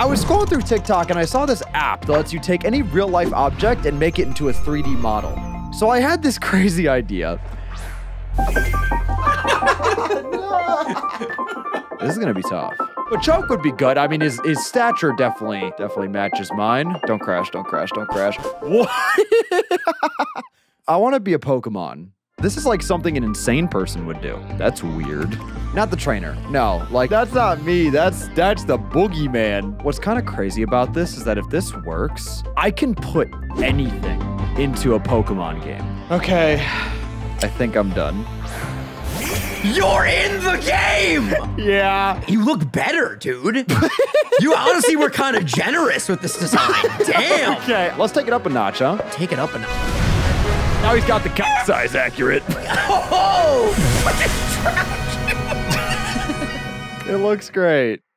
I was scrolling through TikTok and I saw this app that lets you take any real life object and make it into a 3D model. So I had this crazy idea. this is gonna be tough. Machoke would be good. I mean, his, his stature definitely definitely matches mine. Don't crash, don't crash, don't crash. What? I want to be a Pokemon. This is like something an insane person would do. That's weird. Not the trainer. No, like that's not me. That's that's the boogeyman. What's kind of crazy about this is that if this works, I can put anything into a Pokemon game. Okay. I think I'm done. You're in the game! Yeah. You look better, dude. you honestly were kind of generous with this design. Damn. Okay, let's take it up a notch, huh? Take it up a notch. Now he's got the cat size accurate. Oh! It looks great.